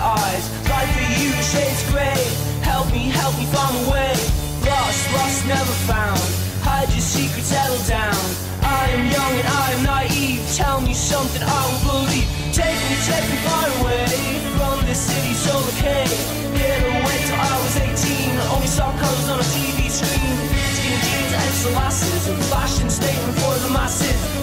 eyes. Life for you shades grey. Help me, help me find my way. Lost, lost, never found. Hide your secrets, settle down. I am young and I am naive. Tell me something I will believe. Take me, take me far away from this city so decay. Get away till I was 18. Only saw colors on a TV screen. Skinny jeans and sunglasses flashing state statement for the masses.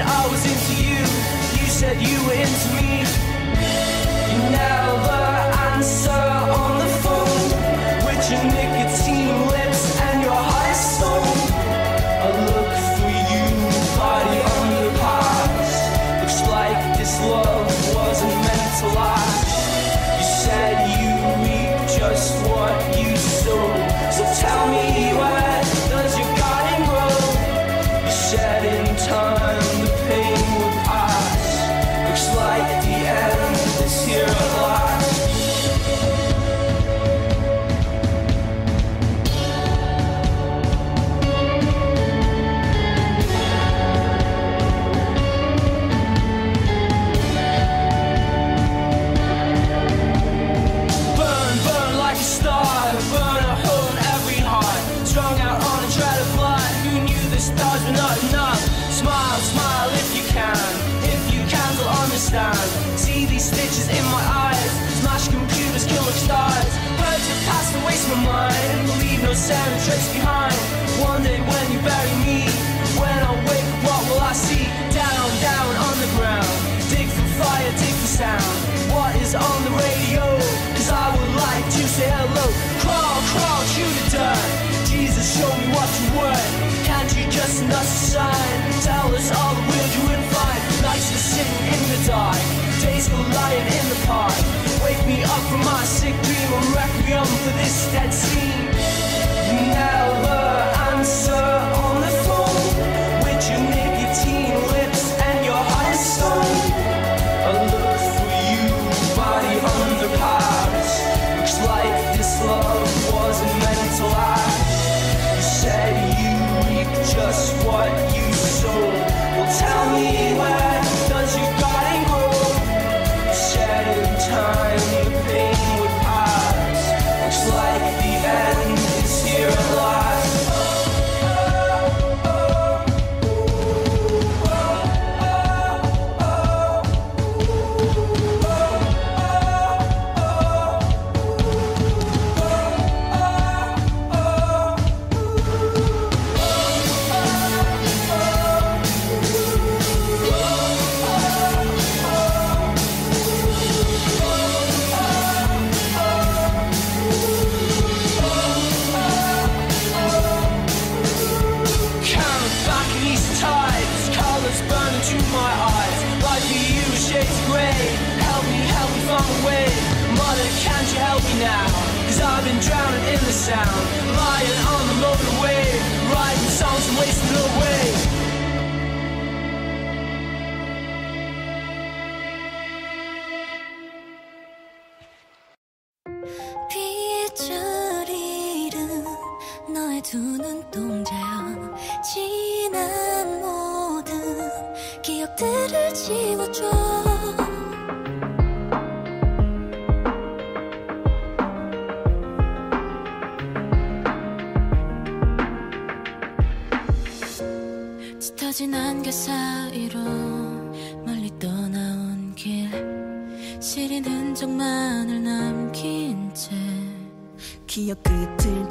I was into you. You said you were into me. images in my eyes. Smash computers, kill the stars. Birds have passed waste my mind. Leave no sound trace behind. One day when you bury come for this dead scene. diving, drowning in the sound. Lying on the motorway, writing songs and wasting away. 두 눈동자여 지난 모든 기억들을 지워줘 사이로 멀리 떠나온 길 시린 흔적만을 남긴 채 기억 끝을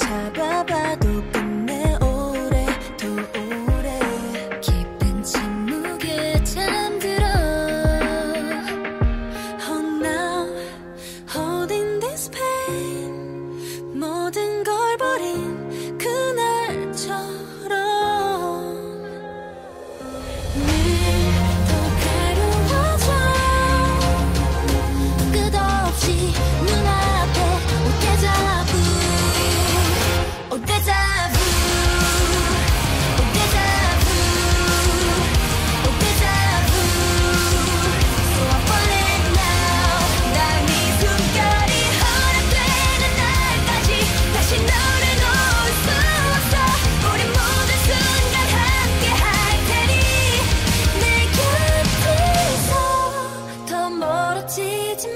이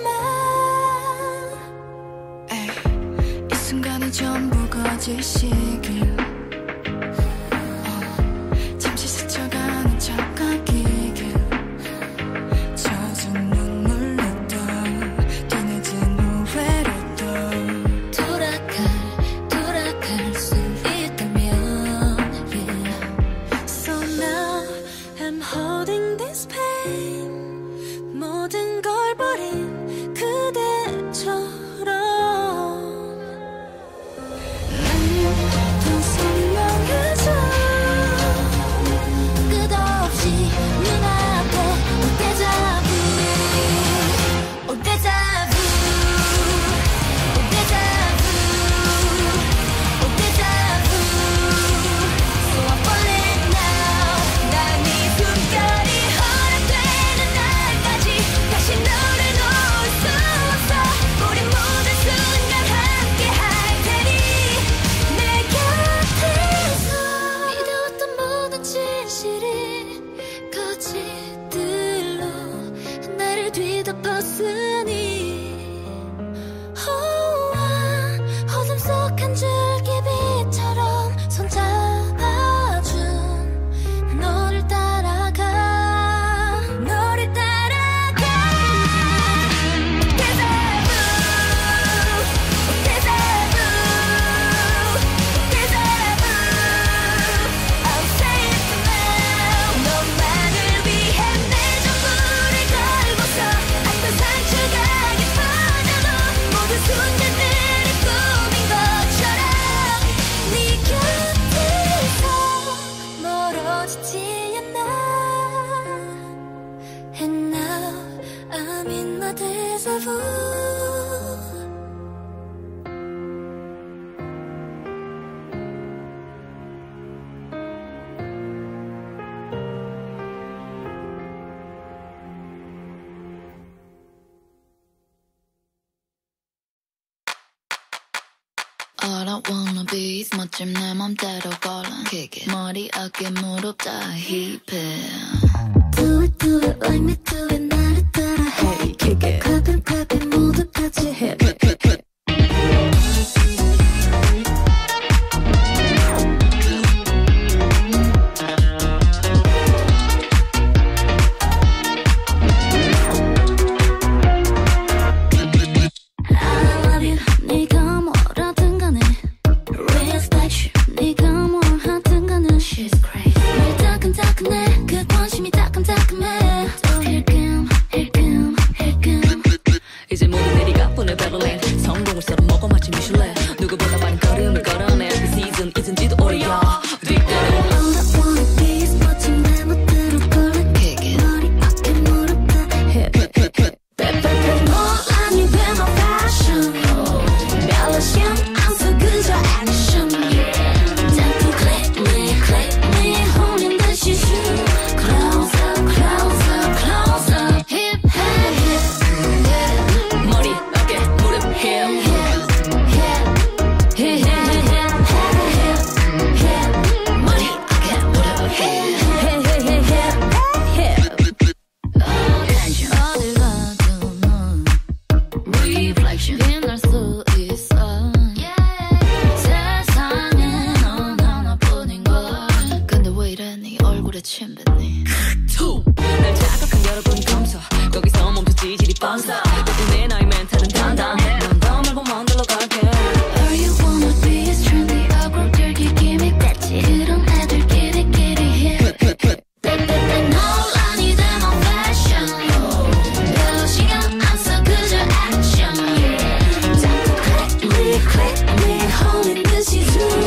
순간이 전부 거짓이길. 어, 잠시 스쳐가는 착각이길. 젖은 눈물로도 뒤늦은 후회로도 돌아갈 수 있다면 holding this pain. what I wanna be 멋짐 내 맘대로 걸어 kick it 머리 어깨 무릎 다 힙해 Do it do it like me do it 나를 따라 hey kick it clap 가끔 모두 같이 hip hip 얼굴에 침 뱉네 날 자극한 여러분 검소 거기서 멈춰 지질이 뻔싸 내 나이 멘탈은 단단해 난더 말고 먼 길로 갈게 All you wanna be is trendy 억울들기 기믹 같이 그런 애들끼리끼리 She's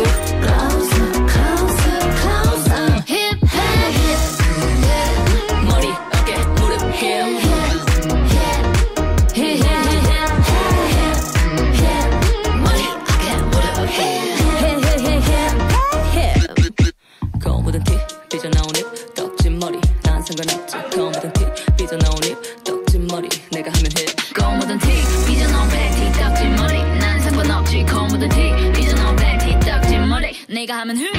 här men hur